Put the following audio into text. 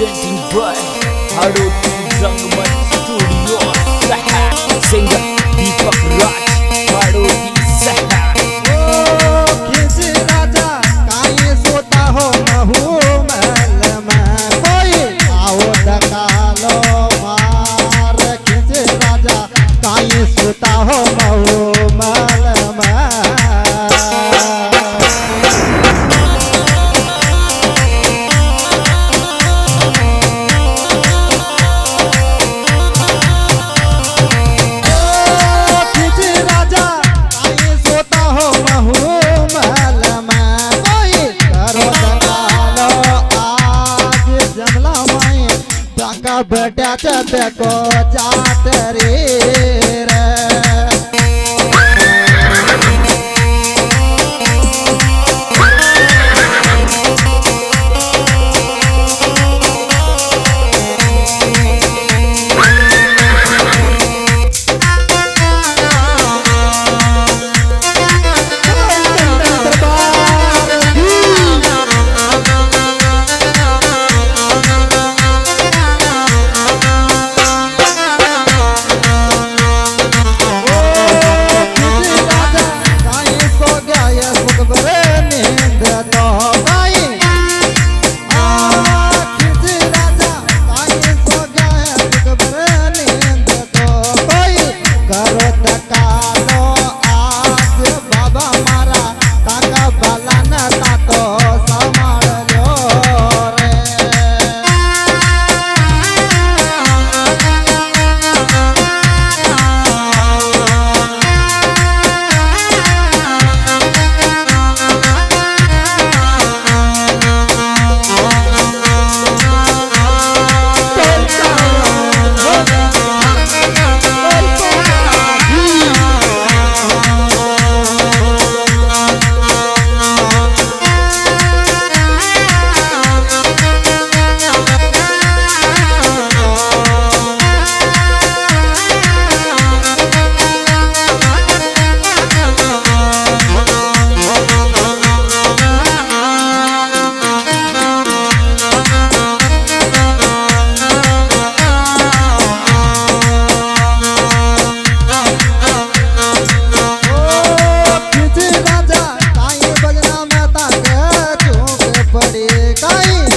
presenting by Haruti Rangman Studio Saha Singer Deepak Raj Haruti Saha काहे हो महू देखो जात रे। Bravo. गाई